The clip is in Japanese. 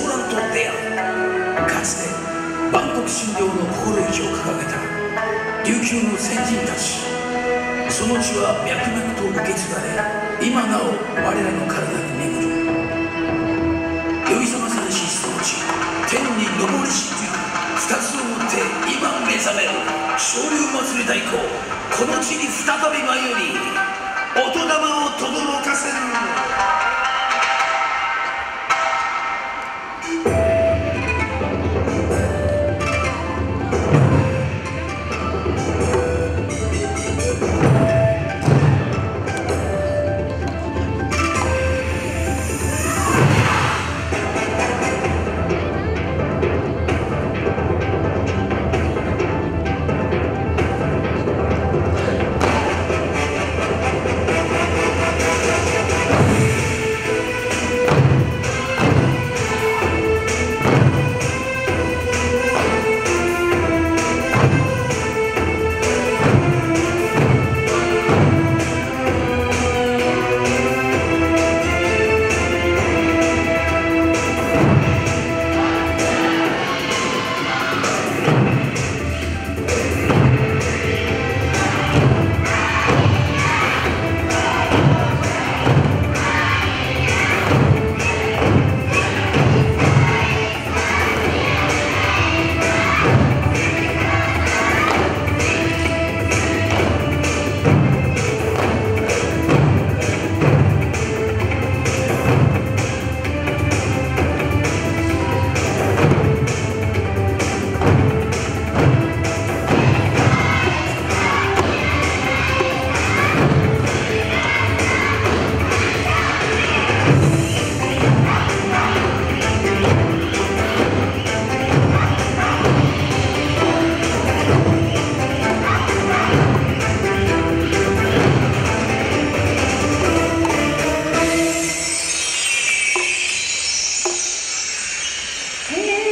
夷の地で騒乱と出会うかつて万国診療の心意気を掲げた。琉球の先人たち。その血は脈々と受け継がれ今なお我らの体に巡る。酔い覚まされしその地天に昇りし竜二つをもって今目覚める。昇竜祭り太鼓この地に再び舞い降り音玉 Hey.